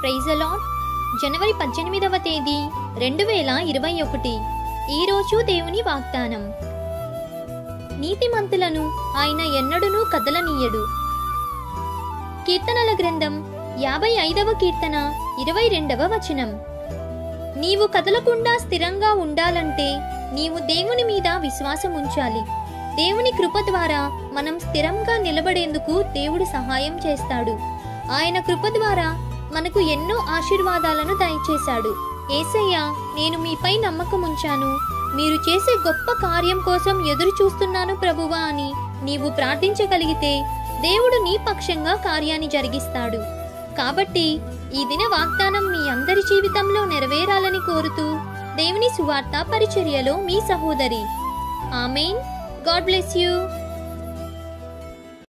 Praise allot జనవరి పద్దెనిమిదవ తేదీ రెండు వేల ఇరవై ఒకటి. ఈరోజు దేవుని వాగ్దానం. నీతిమంతులను ఆయన ఎన్నడునూ కదలనీయడు. కీర్తనల గ్రంథం యాభై ఐదవ కీర్తన ఇరవై రెండవ వచనం. నీవు కదలకుండా స్థిరంగా ఉండాలంటే నీవు దేవుని మీద విశ్వాసం ఉంచాలి. దేవుని కృప ద్వారా మనం స్థిరంగా నిలబడేందుకు దేవుడు సహాయం చేస్తాడు. ఆయన కృప ద్వారా మనకు ఎన్నో ఆశీర్వాదాలను దయచేశాడు. ఏసయ్య నేను మీపై నమ్మకం ఉంచాను మీరు చేసే గొప్ప కార్యం కోసం ఎదురు చూస్తున్నాను ప్రభువా అని నీవు ప్రార్థించగలిగితే దేవుడు నీ పక్షంగా కార్యాన్ని జరిగిస్తాడు. కాబట్టి ఈ దిన వాగ్దానం మీ అందరి జీవితంలో నెరవేరాలని కోరుతూ దేవుని సువార్త పరిచర్యలో మీ సహోదరి. ఆమెన్. God bless you.